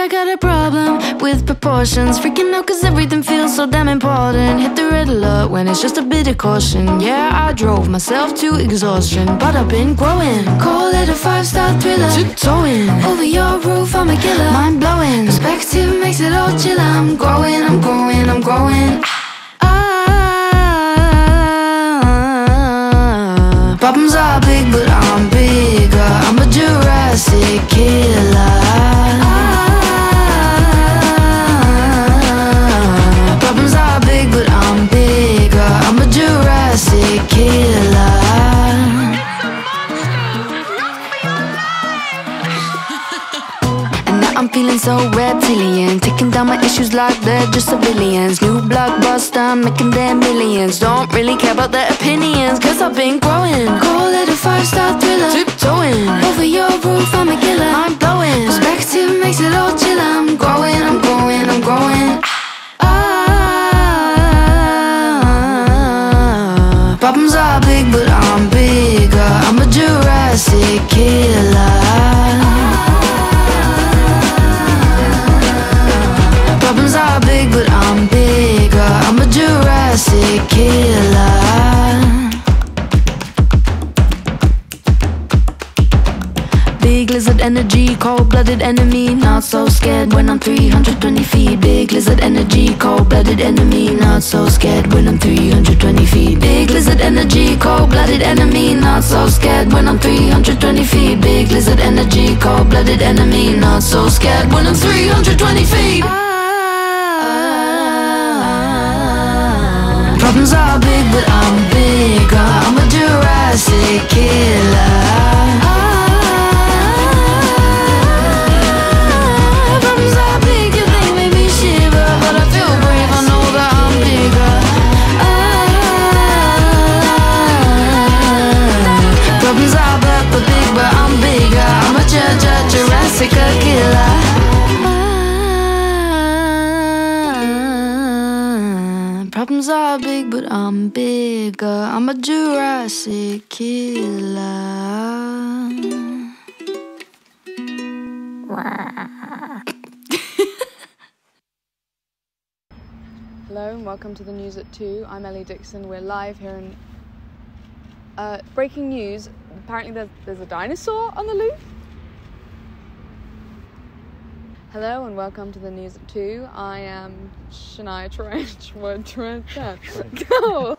I got a problem with proportions. Freaking out cause everything feels so damn important. Hit the red alert when it's just a bit of caution. Yeah, I drove myself to exhaustion, but I've been growing. Call it a five star thriller. Tiptoeing over your roof, I'm a killer. Mind blowing. Perspective makes it all chill. I'm growing, I'm growing, I'm growing. Ah, problems are big, but I'm bigger. I'm a Jurassic killer. I'm feeling so reptilian. Taking down my issues like they're just civilians. New blockbuster, making their millions. Don't really care about their opinions Cause I've been growing. Call it a five-star thriller. Tiptoeing Killer. Big lizard energy, cold blooded enemy. Not so scared when I'm 320 feet. Big lizard energy, cold blooded enemy. Not so scared when I'm 320 feet. Big lizard energy, cold blooded enemy. Not so scared when I'm 320 feet. Big lizard energy, cold blooded enemy. Not so scared when I'm 320 feet. Problems are big, but I'm bigger. I'm a Jurassic killer. Problems are make me shiver, but I feel brave. I know that I'm bigger. Problems are but Problems are big, but I'm bigger. I'm a Jurassic killer. Hello and welcome to the news at 2. I'm Ellie Dixon. We're live here in. Uh, breaking news apparently there's, there's a dinosaur on the loose. Hello and welcome to the news at 2. I am Shania Trench.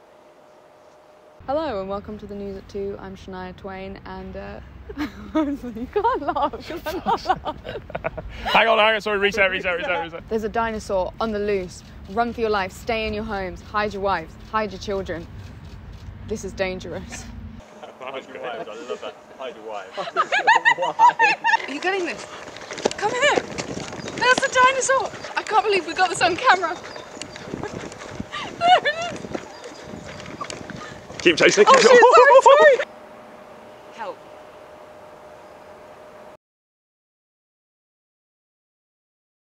Hello and welcome to the news at 2. I'm Shania Twain and. Uh, you can't laugh because I'm not laughing. hang on, hang on. Sorry, reset, reset, reset, reset. There's a dinosaur on the loose. Run for your life. Stay in your homes. Hide your wives. Hide your children. This is dangerous. Hide your wives. I love that. Hide your wives. Are you getting this? Come here. There's the dinosaur. I can't believe we got this on camera. there it is. Keep chasing. Oh keep shit! Sorry, sorry.